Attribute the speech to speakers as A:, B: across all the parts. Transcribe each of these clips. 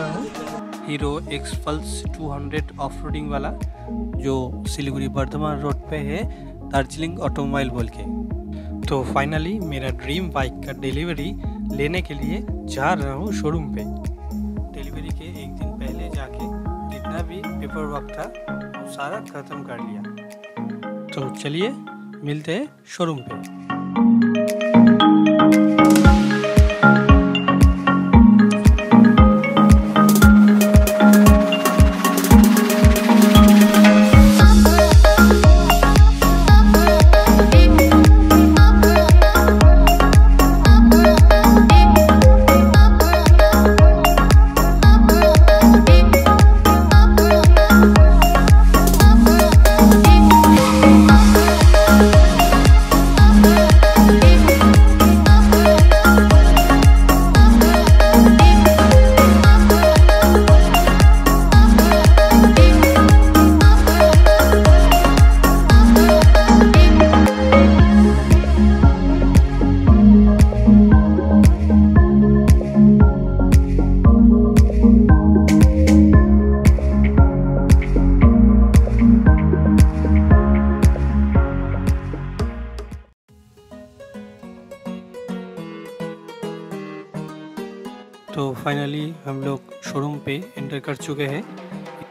A: रहा हूँ।
B: Hero X Pulse 200 off roading वाला, जो सिलीगुड़ी वर्धमान रोड पे है, दार्जिलिंग ऑटोमोबाइल बोल के। तो फाइनली मेरा ड्रीम बाइक का डिलीवरी लेने के लिए जा रहा हूँ शोरूम पे। डिलीवरी के एक दिन पहले जाके जितना भी पेपर वर्क था, वो सारा ख़त्म कर लिया। तो चलिए, मिलते हैं शोरूम पे। तो फाइनली हम लोग शोरूम पे एंटर कर चुके हैं।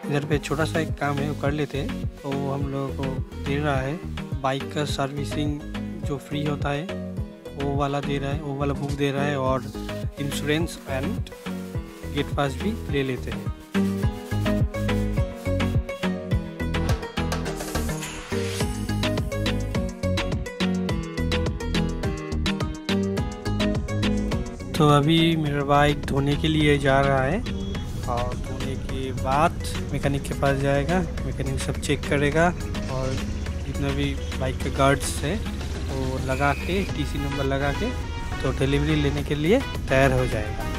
B: इधर पे छोटा सा एक काम है, वो कर लेते हैं। तो हम लोगों को दे रहा है बाइक का सर्विसिंग जो फ्री होता है, वो वाला दे रहा है, वो वाला बुक दे रहा है और इंश्योरेंस एंड गेट पास भी ले लेते हैं। तो अभी मेरा बाइक धोने के लिए जा रहा है और धोने के बाद मैकेनिक के पास जाएगा। मैकेनिक सब चेक करेगा और जितना भी बाइक के गार्ड्स है, वो लगा के टीसी नंबर लगा के तो डिलीवरी लेने के लिए तैयार हो जाएगा।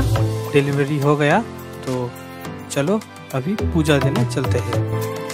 B: 200 का डिलीवरी हो गया तो चलो अभी पूजा देने चलते हैं।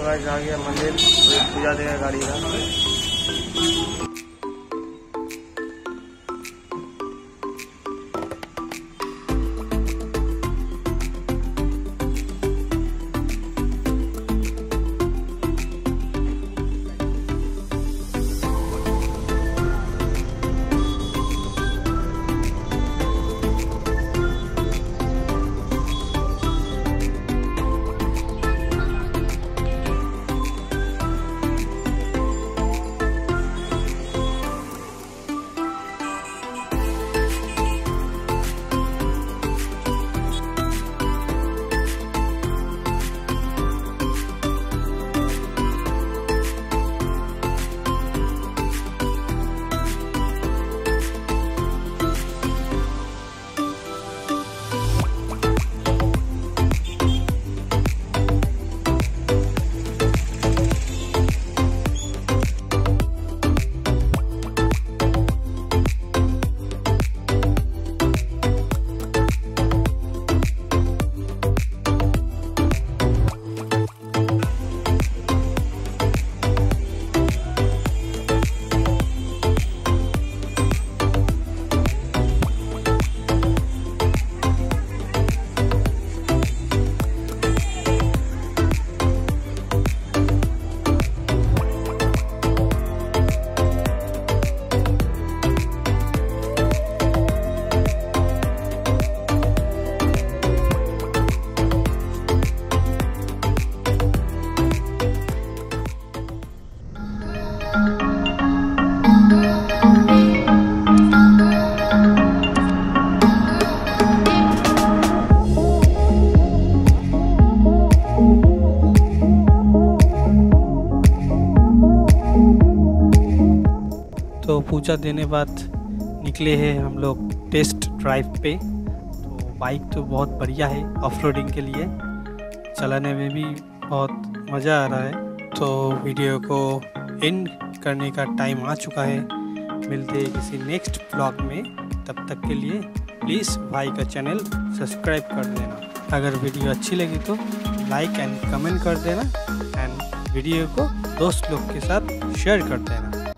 A: तो गाइस आ गया मंदिर पूजा देगा गाड़ी का।
B: पूजा देने बाद निकले हैं हम लोग टेस्ट ड्राइव पे। तो बाइक तो बहुत बढ़िया है ऑफ़ के लिए। चलाने में भी बहुत मज़ा आ रहा है। तो वीडियो को एंड करने का टाइम आ चुका है। मिलते हैं किसी नेक्स्ट ब्लॉग में। तब तक के लिए प्लीज़ भाई का चैनल सब्सक्राइब कर देना। अगर वीडियो अच्छी लगी तो लाइक एंड कमेंट कर देना। एंड वीडियो को दोस्त लोग के साथ शेयर कर देना।